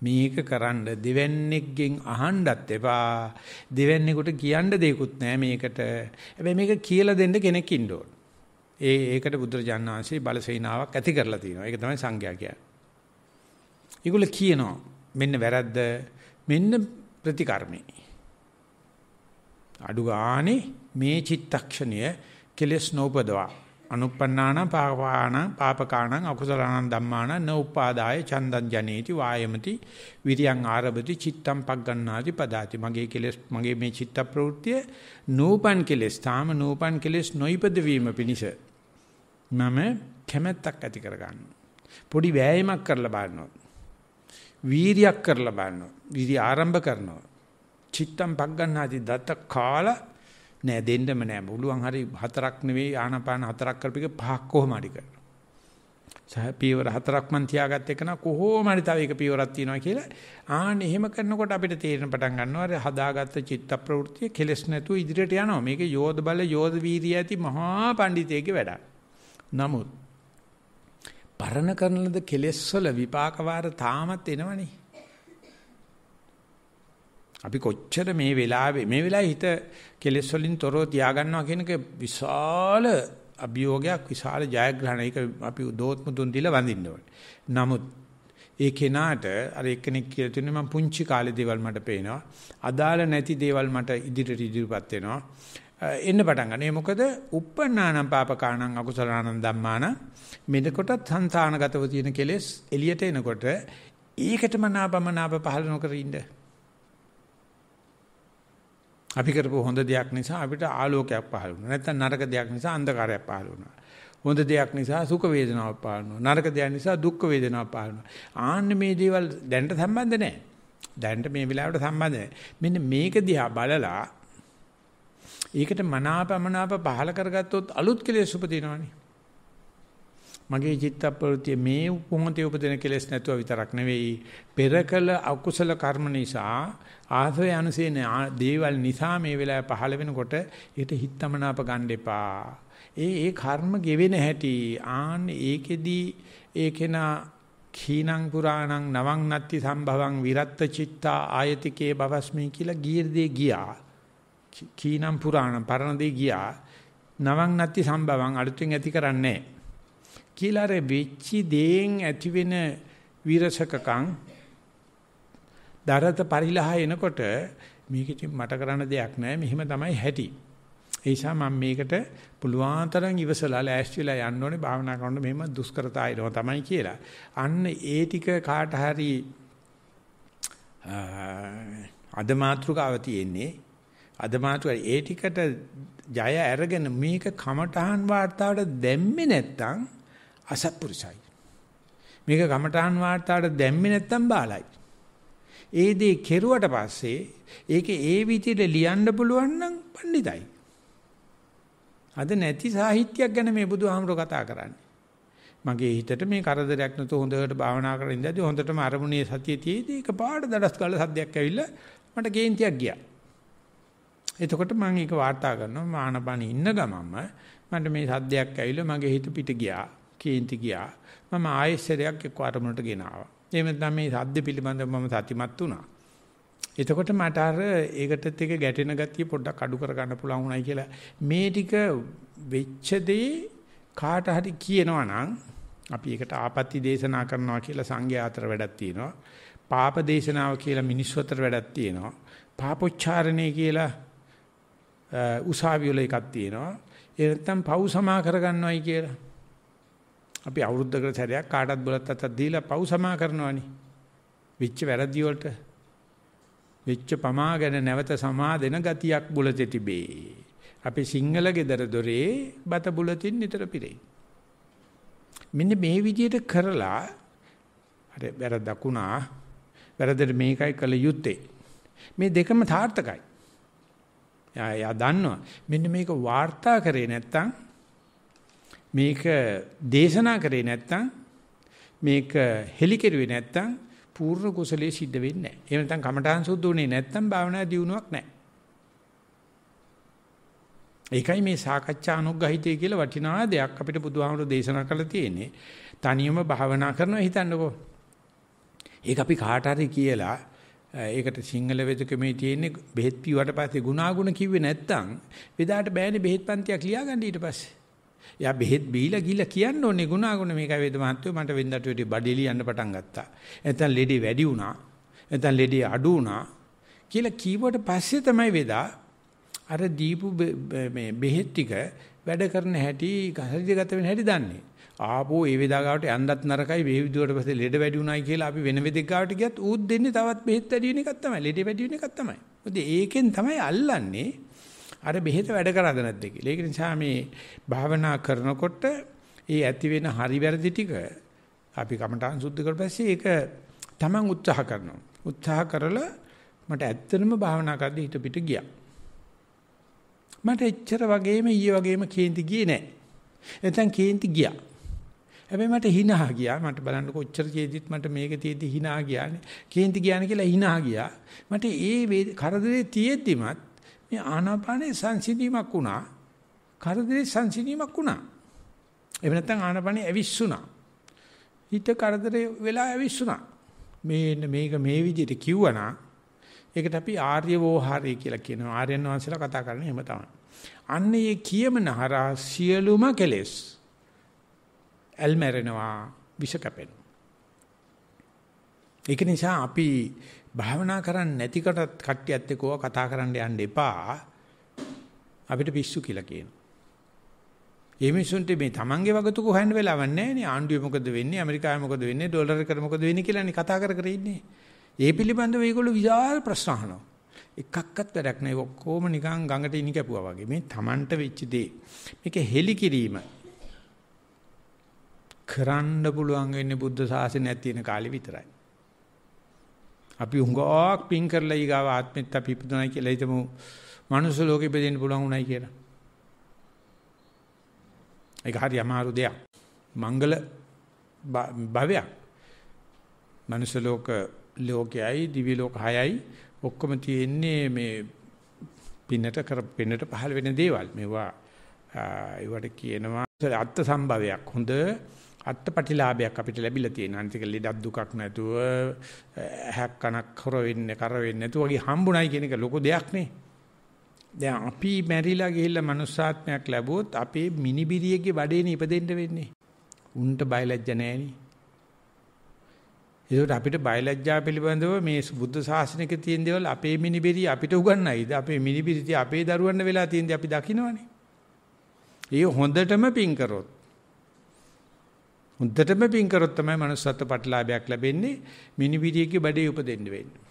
මේක කරන්න දෙවන්නේක්ගෙන් අහන්නත් එපා. දෙවන්නේකට කියන්න දෙයක්වත් නැහැ මේකට. හැබැයි මේක කියලා දෙන්න කෙනෙක් ඉන්න ඕන. ඒ ඒකට බුදුරජාණන් වහන්සේ බලසේනාවක් ඇති කරලා තියෙනවා. ඒක තමයි සංඝයා කියන්නේ. ඒගොල්ලෝ කියනවා මෙන්න වැරද්ද මෙන්න ප්‍රතිකර්මී. අඩු ගානේ මේ චිත්තක්ෂණය කෙලස් නෝපදවා අනුප්පන්නාන පාපාන පාපකාණං අකුසලානං ධම්මාන න උපාදාය චන්දං ජනේති වායමති විරියං ආරභති චිත්තම් පග්ගණ්ණාති පදාති. මගේ කෙලස් මගේ මේ චිත්ත ප්‍රවෘත්තිය නූපන් කෙලස් තාම නූපන් කෙලස් නොයිපද වීම පිණිස මම කැමැත්තක් ඇති කරගන්න පොඩි වෑයමක් කරලා බලනවා. වීරියක් කරලා බලනවා. වීර්ය ආරම්භ කරනවා. චිත්තම් පග්ගණ්ණාති දත්ත කාලා නෑ දෙන්නම නෑ මුළුවන් හරි හතරක් නෙවෙයි ආනාපාන හතරක් කරපික පහක් කොහොම හරි කරනවා. සහ පියවර හතරක් මන් තියාගත්ත එක නා කොහොම හරි තව එක පියවරක් තියනවා කියලා ආන්න එහෙම කරනකොට අපිට තේරෙන පටන් ගන්නවා අර හදාගත්ත චිත්ත ප්‍රවෘත්තිය කෙලස් නැතුව ඉදිරියට යනවා. මේක යෝධ බල යෝධ වීරිය ඇති මහා පඬිතේගේ වැඩක්. නමුත් පරණ කරන ලද කෙලස් වල විපාක වාර තාමත් එනවනේ. අපි කොච්චර මේ වෙලාවේ මේ වෙලාවේ හිත කෙලෙස් වලින් තොරව තියාගන්නවා කියන එක විශාල අභියෝගයක් විශාල ජයග්‍රහණයක අපි දෝත්මුතුන් දීලා වඳින්න ඕනේ. නමුත් ඒ කෙනාට අර එක්කෙනෙක් කියලා තියෙනවා මම පුංචි කාලේ දේවල් මට පේනවා. අදාළ නැති දේවල් මට ඉදිරියට ඉදිරියපත් වෙනවා. එන්න පටන් ගන්න. ඒ මොකද uppannānam pāpakāṇaṁ akusalānam dhammāna මෙතකොටත් సంతానගතව තියෙන කෙලෙස් එළියට එනකොට ඒකටම නාපමනාප පහළ නොකර ඉන්නේ. අපි කරපු හොඳ දෙයක් නිසා අපිට ආලෝකයක් පහළ වුණා. නැත්නම් නරක දෙයක් නිසා අන්ධකාරයක් පහළ වුණා. හොඳ දෙයක් නිසා සුඛ වේදනාවක් පහළ වුණා. නරක දෙයක් නිසා දුක්ඛ වේදනාවක් පහළ වුණා. ආන්න මේ දේවල් දැනට සම්බන්ධ නැහැ. දැනට මේ වෙලාවට සම්බන්ධ නැහැ. මෙන්න මේක දිහා බලලා ඒකට මනාපමනාප පහළ කරගත්තොත් අලුත් කෙලෙස් උපදිනවනේ. මගේ චිත්ත ප්‍රවෘත්ති මේ මොහොතේ උපදින කෙලෙස් නැතුව විතරක් නෙවෙයි පෙරකල අකුසල කර්ම නිසා ආශ්‍රය අනුසේන දේවල් නිසා මේ වෙලාවේ පහළ වෙනකොට ඒකට හිතමනාප ගන්න එපා. ඒ ඒ කර්ම ගෙවෙන හැටි ආන්න ඒකෙදි ඒකේනා කීනං පුරාණං නවං නත්ති සම්භවං විරත්ත චිත්තා ආයතිකේ බවස්මි කියලා ගියර්දේ ගියා. කීනං පුරාණං පරණ දේ ගියා. නවං නත්ති සම්භවං අලුතින් ඇති කරන්නේ කියලා අර වෙච්චි දේෙන් ඇතිවෙන විරසකකම් දරත පරිලහ එනකොට මේක ඉතින් මට කරන්න දෙයක් නැහැ මෙහෙම තමයි හැටි. ඒ නිසා මම මේකට පුළුවන් තරම් ඉවසලා ලෑස්තිලා යන්න ඕනේ භාවනා කරනකොට මෙහෙම දුෂ්කරතා එනවා තමයි කියලා. අන්න ඒ ටික කාට හරි අද මාත්‍රිකාව තියෙන්නේ අද මාත්‍රිකාව ඒ ටිකට ජය අරගෙන මේක කමඨහන් වාර්තාවට දැම්මේ නැත්තම් අසත්පුරුසයි. මේක කමඨහන් වාර්තාවට දැම්මේ නැත්තම් බාලයි. ඒ දේ කෙරුවට පස්සේ ඒක ඒ විදිහට ලියන්න පුළුවන් නම් පඬිතයි. අද නැති සාහිත්‍යයක් ගැන මේ බුදුහාමර කතා කරන්නේ. මගේ හිතට මේ කරදරයක් නැතුව හොඳට භාවනා කරගෙන ඉඳදී හොඳටම අරමුණේ සතිය තියේදී ඒක පාඩ දඩස් කාල සද්දයක් ඇවිල්ලා මට කේන්තියක් ගියා. එතකොට මම ඒක වාර්තා කරනවා මානපණ ඉන්න ගමන්ම මට මේ සද්දයක් ඇවිල්ලා මගේ හිත පිට ගියා. කේන්ති ගියා. මම ආයෙසරයක් එක්ක අරමුණට ගෙනාවා. එහෙම නැත්නම් මේ සද්ද පිළිබඳව මම සතිමත් වුණා. එතකොට මට අර ඒකටත් එක ගැටෙන ගතිය පොඩ්ඩක් අඩු කර ගන්න පුළුවන් වුණයි කියලා මේ ටික වෙච්ච දේ කාට හරි කියනවා නම් අපි ඒකට ආපත්‍ති දේශනා කරනවා කියලා සංඝයා අතර වැඩක් තියෙනවා. පාප දේශනාව කියලා මිනිස්සු අතර වැඩක් තියෙනවා. පාපොච්චාරණය කියලා උසාවි වල එකක් තියෙනවා. ඒ නැත්තම් පව් සමා කරගන්නවයි කියලා. අපි අවුරුද්දකට සැරයක් කාටවත් බලත් අතක් දීලා පව් සමා කරනවනේ. විච්ච වැරදි වලට විච්ච පමා ගැන නැවත සමා දෙන ගතියක් බුලතේ තිබේ. අපි සිංහල ගෙදර දොරේ බත බුලතින් නිතර පිරේ. මෙන්න මේ විදිහට කරලා අර වැරදකුණා වැරදට මේකයි කළ යුත්තේ. මේ දෙකම තාර්ථකයි. යා දන්නවා. මෙන්න මේක වාර්තා කරේ නැත්තම් මේක දේශනා කරේ නැත්තම් මේක හෙලි කෙරුවේ නැත්තම් පූර්ණ කුසලයේ සිද්ධ වෙන්නේ නැහැ. එහෙම නැත්නම් කමඨාන් සුද්ධ උනේ නැත්තම් භාවනා දියුණුවක් නැහැ. ඒකයි මේ සාකච්ඡා අනුග්‍රහිතය කියලා වටිනා දෙයක් අපිට බුදුහාමුදුරෝ දේශනා කරලා තියෙන්නේ. තනියම භාවනා කරනවා හිතන්නකෝ. ඒක අපි කාට හරි කියලා ඒකට සිංහල වෙදකමේ තියෙන්නේ බෙහෙත් පියවට පස්සේ ගුණාගුණ කිව්වේ නැත්තම් වෙදාට බෑනේ බෙහෙත් පන්තියක් ලියාගන්න ඊට පස්සේ. එයා බෙහෙත් බීලා ගිහලා කියන්න ඕනේ ගුණාගුණ මේකයි වේද මහත්තයෝ මට වෙන්දට වැඩි බඩේ ලියන්න පටන් ගත්තා. නැත්නම් ලෙඩේ වැඩි වුණා. නැත්නම් ලෙඩේ අඩු වුණා කියලා කීවට පස්සේ තමයි වේදා අර දීපු මේ බෙහෙත් ටික වැඩ කරන හැටි ගහලිදගත වෙන හැටි දන්නේ. ආපෝ ඒ වේදා ගාවට යන්නත් නරකයි වේ විදුවට පස්සේ ලෙඩ වැඩි උනායි කියලා අපි වෙන වෙදෙක් ගාවට ගියත් ඌත් දෙන්නේ තවත් බෙහෙත් වැඩි වෙන එකක් තමයි. ලෙඩ වැඩි වෙන එකක් තමයි. මොකද ඒකෙන් තමයි අල්ලන්නේ අර බෙහෙත වැඩ කරාද නැද්ද කියලා. ඒක නිසා මේ භාවනා කරනකොට ඒ ඇති වෙන හරි වැරදි ටික අපි කමඨාන් සුද්ධ කරපස්සේ ඒක Taman උත්සාහ කරනවා. උත්සාහ කරලා මට ඇත්තටම භාවනා කරද්දී හිත පිට ගියා. මට එච්චර වගේම ඊයේ වගේම කේන්ති ගියේ නැහැ. නැත්නම් කේන්ති ගියා. හැබැයි මට hina ගියා. මට බලන්න කොච්චර කේදිත් මට මේක තියෙද්දි hina ගියානේ. කේන්ති ගියානේ කියලා hina ගියා. මට ඒ කරදරේ තියෙද්දිමත් මේ ආනාපානේ සංසිඳීමක් වුණා. කරදරේ සංසිඳීමක් වුණා. එහෙම නැත්නම් ආනාපානේ ඇවිස්සුණා. හිත කරදරේ වෙලා ඇවිස්සුණා. මේ මේක මේ විදිහට කිව්වනා ඒකට අපි ආර්ය වෝහාරය කියලා කියනවා. ආර්යයන් වහන්සේලා කතා කරන්නේ එහෙම තමයි. අන්න ඒ කියමන හරහා සියලුම කෙලෙස් ඇල්මැරෙනවා විෂ කැපෙනවා. ඒක නිසා අපි භාවනා කරන්නේ නැති කටත් කට්ටියත් එක්කව කතා කරන්න යන්න එපා. අපිට පිස්සු කියලා කියනවා. ඒ මිනිසුන්ට මේ තමන්ගේ වගතුක හොයන්න වෙලාවක් නැහැ නේ. ආණ්ඩුවේ මොකද වෙන්නේ? ඇමරිකාවේ මොකද වෙන්නේ? ඩොලර් එකට මොකද වෙන්නේ කියලානේ කතා කර කර ඉන්නේ. ඒ පිළිබඳව මේගොල්ලෝ විශාල ප්‍රශ්න අහනවා. එකක්වත් වැඩක් නැහැ. ඔක්කොම නිකන් ගඟට ඉනි කැපුවා වගේ. මේ Tamanට වෙච්ච දේ. මේක හෙලි කිරීම. කරන්න පුළුවන් වෙන්නේ බුද්ධ ශාසනයක් තියෙන කාලේ විතරයි. අපි උංගාවක් පින් කරලා ඊගාව ආත්මෙත් අපි ඉපදුණයි කියලා හිතමු. මනුස්ස ලෝකෙ ඉපදෙන්න පුළුවන් උනායි කියලා. ඒක හරි අමාරු දෙයක්. මංගල භවයක්. මනුස්ස ලෝක ලෝකයයි දිව්‍ය ලෝක හයයි ඔක්කොම තියෙන්නේ මේ පින්නට කර පින්නට පහළ වෙන දේවල්. මේවා ඒවට කියනවා අත්ත් සම්භවයක්. හොඳ අත්පටිලාභයක් අපිට ලැබිලා තියෙන. අනිතික ලෙඩක් දුකක් නැතුව ඇහක් කනක් කර වෙන්නේ කර වෙන්නේ නැතුව වගේ හම්බුණයි කියන එක ලොකු දෙයක් නේ. දැන් අපි මැරිලා ගිහිල්ලා මනුස්සාත්මයක් ලැබුවොත් අපේ මිනිබිරියගේ බඩේනේ ඉපදෙන්න වෙන්නේ. උන්ට බයලජ්ජ නැහෙනේ. ඒකට අපිට බයලජ්ජා පිළිබඳව මේ බුද්ධ ශාසනයක තියෙන දේවල් අපේ මිනිබිරි අපිට උගන්වයිද අපේ මිනිබිරි තිය අපේ දරුවන්ට වෙලා තියෙන අපි දකින්නවනේ. ඒ හොඳටම පින් කරොත් හොඳටම පින් කරොත් තමයි manussත්ව ප්‍රතිලාභයක් ලැබෙන්නේ මිනිබිරියගේ බඩේ උපදෙන්න වෙන්නේ.